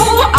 Oh,